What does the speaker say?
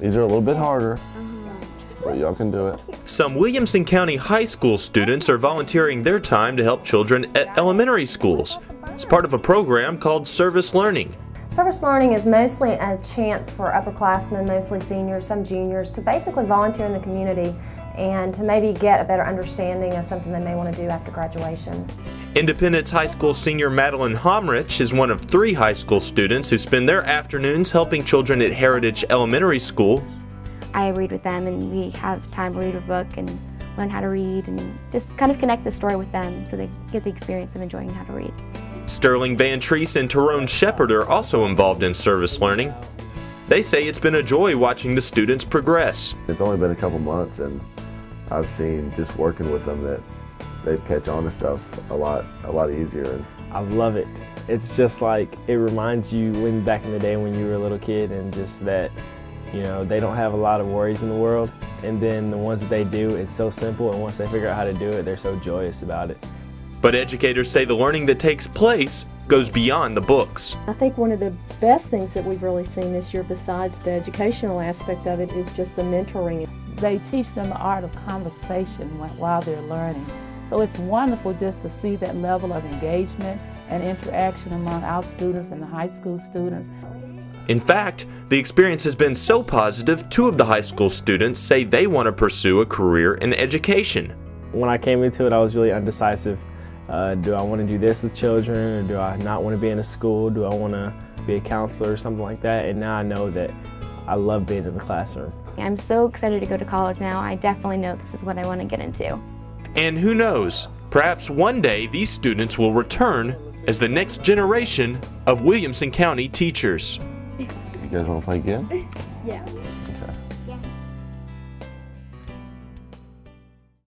These are a little bit harder, mm-hmm. but y'all can do it. Some Williamson County high school students are volunteering their time to help children at elementary schools. It's part of a program called Service Learning. Service learning is mostly a chance for upperclassmen, mostly seniors, some juniors, to basically volunteer in the community and to maybe get a better understanding of something they may want to do after graduation. Independence High School senior Madeline Homrich is one of three high school students who spend their afternoons helping children at Heritage Elementary School. I read with them and we have time to read a book and learn how to read and just kind of connect the story with them so they get the experience of enjoying how to read. Sterling Van Treese and Tyrone Shepard are also involved in service learning. They say it's been a joy watching the students progress. It's only been a couple months and I've seen just working with them that they catch on to stuff a lot a lot easier. I love it. It's just like it reminds you when back in the day when you were a little kid and just that you know they don't have a lot of worries in the world and then the ones that they do it's so simple and once they figure out how to do it they're so joyous about it. But educators say the learning that takes place goes beyond the books. I think one of the best things that we've really seen this year besides the educational aspect of it is just the mentoring. They teach them the art of conversation while they're learning. So it's wonderful just to see that level of engagement and interaction among our students and the high school students. In fact, the experience has been so positive, two of the high school students say they want to pursue a career in education. When I came into it, I was really undecisive. Uh, do I want to do this with children or do I not want to be in a school? Do I want to be a counselor or something like that? And now I know that I love being in the classroom. I'm so excited to go to college now. I definitely know this is what I want to get into. And who knows, perhaps one day these students will return as the next generation of Williamson County teachers. You guys want to play again? Yeah. Yeah.